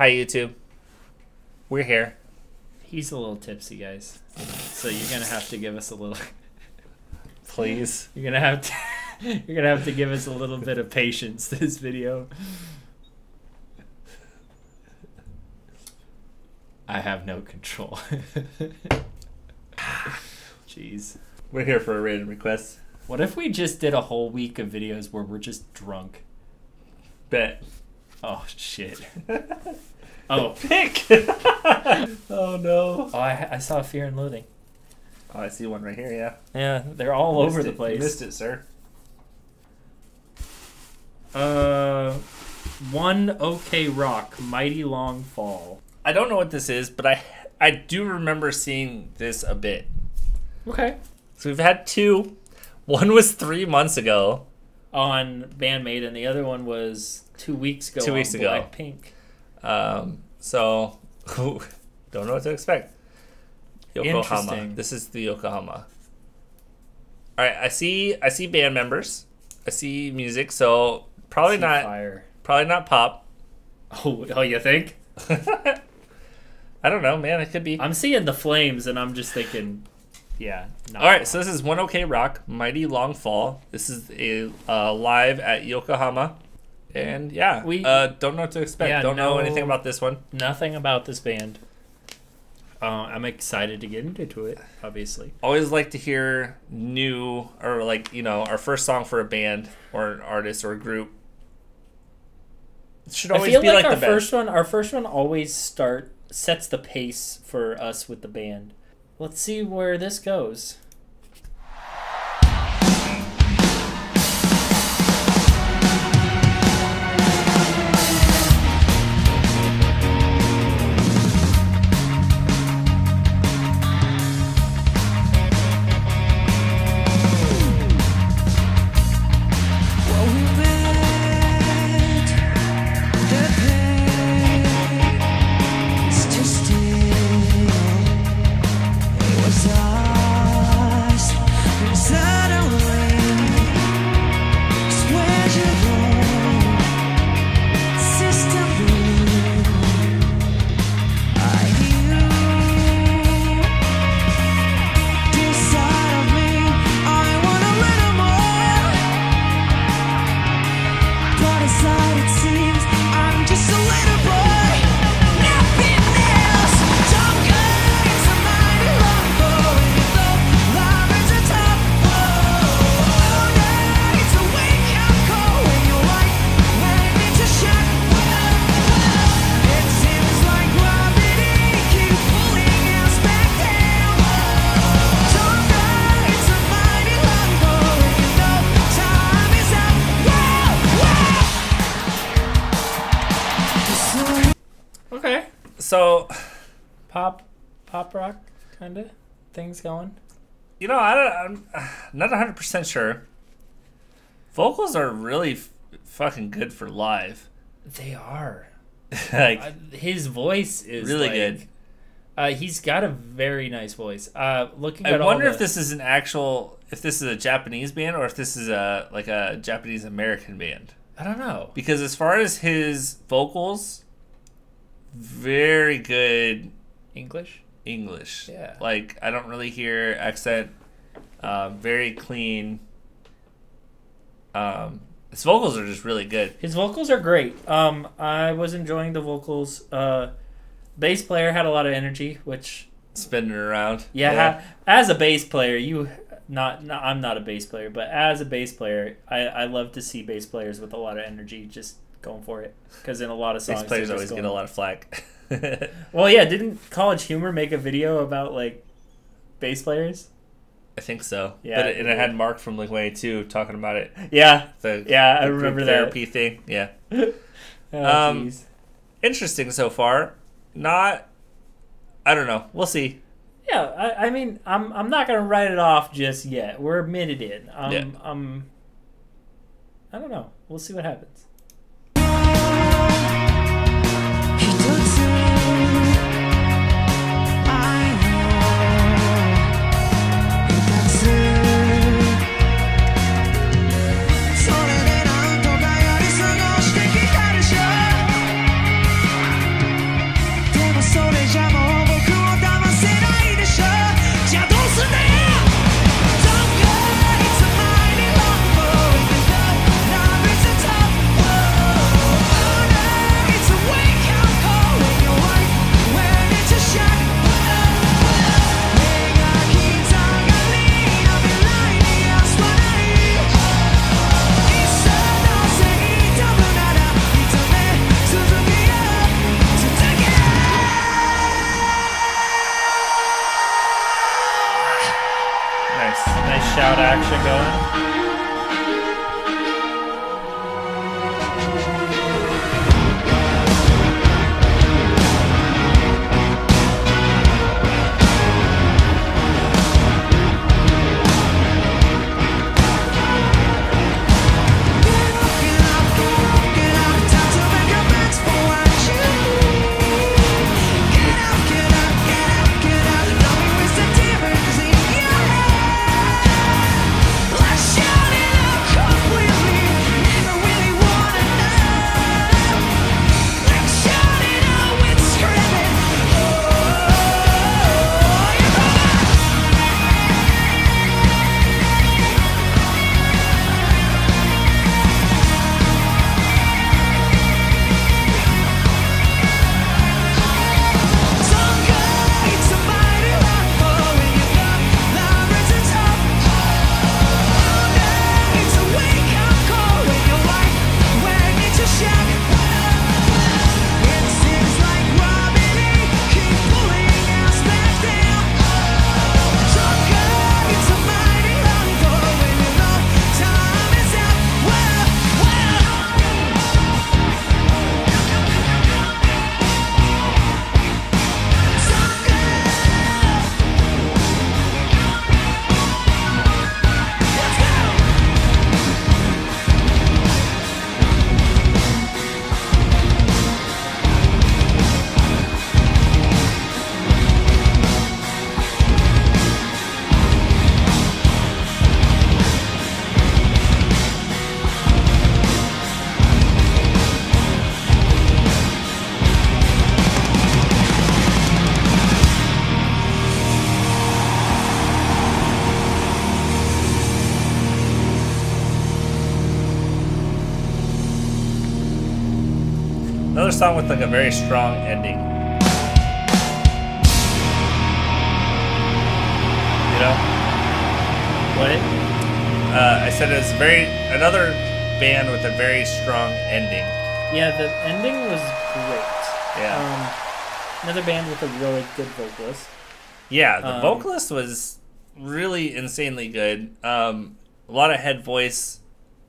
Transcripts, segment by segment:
Hi, YouTube. We're here. He's a little tipsy, guys. So you're gonna have to give us a little. Please. You're gonna have to. You're gonna have to give us a little bit of patience. This video. I have no control. Jeez. We're here for a random request. What if we just did a whole week of videos where we're just drunk? Bet. Oh shit. Oh. Pick. oh no. Oh, I, I saw Fear and Loathing. Oh, I see one right here. Yeah. Yeah, they're all over Missed the place. You missed it, sir. Uh, one OK Rock, Mighty Long Fall. I don't know what this is, but I I do remember seeing this a bit. Okay. So we've had two. One was three months ago. On Bandmate, and the other one was two weeks ago. Two weeks ago. Blackpink. Um, so don't know what to expect. Yokohama. This is the Yokohama. All right, I see. I see band members. I see music. So probably not. Fire. Probably not pop. Oh, oh, you think? I don't know, man. It could be. I'm seeing the flames, and I'm just thinking, yeah. Not All right, so this is One OK Rock, Mighty Long Fall. This is a uh, live at Yokohama, and yeah, We- uh, don't know what to expect. Yeah, don't know anything about this one. nothing about this band. Uh, I'm excited to get into it. Obviously, Always like to hear new or like you know our first song for a band or an artist or a group. It should I always feel be like, like, our first one. Our first one always start sets the pace for us with the band. Let's see where this goes. Pop, pop rock kind of things going. you know I don't, I'm not hundred percent sure. Vocals are really f- fucking good for live. They are. like Uh, his voice is Really like- good. Uh, he's got a very nice voice. Uh, looking I at all wonder the- if this is an actual if this is a Japanese band or if this is a like a Japanese American band. I don't know. Because as far as his vocals, very good English. English. Yeah. Like I don't really hear accent. Um, very clean. Um, his vocals are just really good. His vocals are great. Um, I was enjoying the vocals. Uh, bass player had a lot of energy, which Spinning around. yeah, as a bass player, you not, not I'm not a bass player, but as a bass player, I, I love to see bass players with a lot of energy just going for it. Because in a lot of songs, Bass players always get a lot of flack. Well, yeah, didn't College Humor make a video about like bass players? I think so. Yeah, But it, and it had Mark from Blink 182 talking about it. Yeah, The, yeah, I the remember that. therapy thing. Yeah. Oh, Um, jeez. Interesting so far. Not. I don't know. We'll see. Yeah, I, I mean, I'm I'm not gonna write it off just yet. We're a minute in. Um, Yeah. um, I don't know. We'll see what happens. nice shout action going. Song with like a very strong ending. You know? What? Uh, I said it's very another band with a very strong ending. Yeah, the ending was great. Yeah. Um, another band with a really good vocalist. Yeah, the Um, vocalist was really insanely good. Um, a lot of head voice,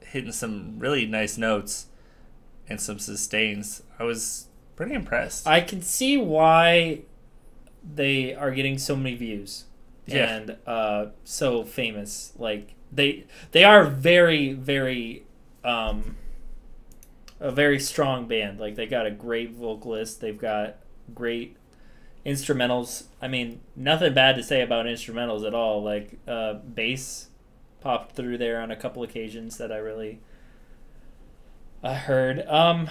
hitting some really nice notes, and some sustains. I was pretty impressed. I can see why they are getting so many views Yeah. and uh, so famous. Like they they are very very um, a very strong band. Like they got a great vocalist. They've got great instrumentals. I mean, nothing bad to say about instrumentals at all. Like uh, bass popped through there on a couple occasions that I really uh, heard. Um,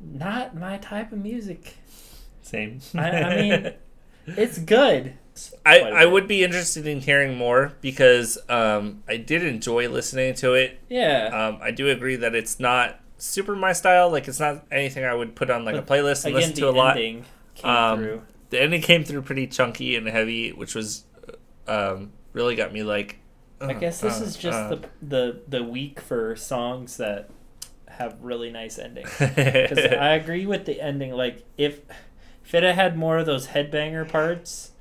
not my type of music. Same. I, I mean, it's good. I, I would be interested in hearing more because um, I did enjoy listening to it. Yeah. Um, I do agree that it's not super my style. Like it's not anything I would put on like a playlist and Again, listen to a lot. ending came Um, through. The ending came through pretty chunky and heavy, which was um, really got me like. I uh, guess this uh, is just uh. the the the week for songs that have really nice endings. Because I agree with the ending. Like if if it had had more of those headbanger parts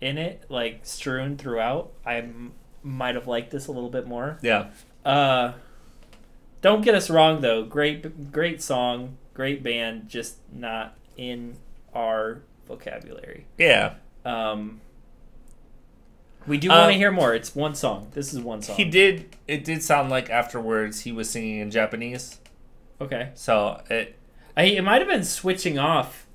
in it, like strewn throughout, I m- might have liked this a little bit more. yeah, Uh, don't get us wrong though. Great, great song, great band, just not in our vocabulary. yeah. Um, we do want to Um, hear more. It's one song. This is one song. He did. It did sound like afterwards he was singing in Japanese. Okay. So it. I, it might have been switching off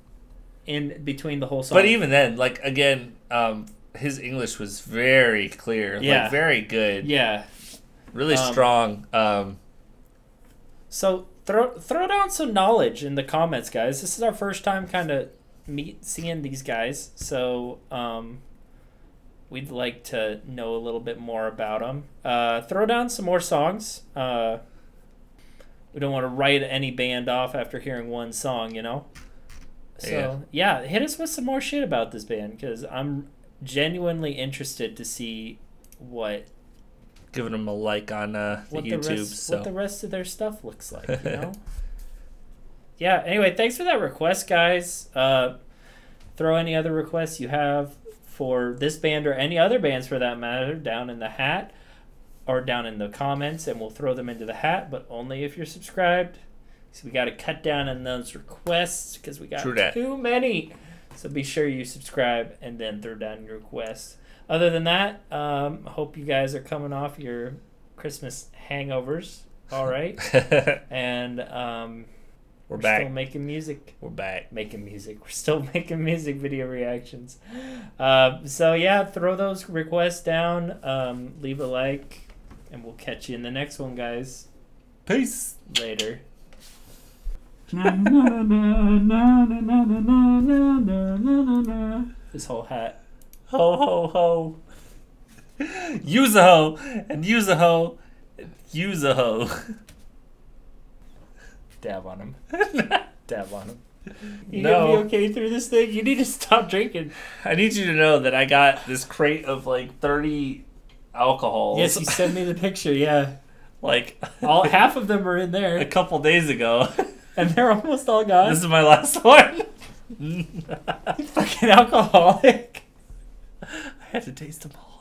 in between the whole song. But even then, like again, um, his English was very clear. Yeah. Like very good. yeah. Really Um, strong. Um, So throw throw down some knowledge in the comments, guys. This is our first time kind of meet seeing these guys, so um, we'd like to know a little bit more about them. Uh, throw down some more songs. Uh, we don't want to write any band off after hearing one song, you know. So yeah, hit us with some more shit about this band because I'm genuinely interested to see what giving them a like on uh, the what YouTube. the rest so what the rest of their stuff looks like, you know. yeah. Anyway, thanks for that request, guys. Uh, throw any other requests you have for this band or any other bands for that matter down in the hat or down in the comments, and we'll throw them into the hat, but only if you're subscribed. So we got to cut down on those requests because we got too many. So be sure you subscribe and then throw down your requests. Other than that, um, hope you guys are coming off your Christmas hangovers. All right, and um, We're we're back. still making music We're back. making music. We're still making music video reactions. Um, so yeah, throw those requests down. Um, leave a like, and we'll catch you in the next one, guys. Peace. Later. This whole hat. Ho ho ho. Use a hoe and use a hoe. Use a hoe. Dab on him. Dab on him. You No. gonna be okay through this thing? You need to stop drinking. I need you to know that I got this crate of like 30 alcohols. Yes, you sent me the picture. Yeah, like all half of them are in there. a couple days ago. and they're almost all gone. this is my last one. fucking alcoholic. I had to taste them all.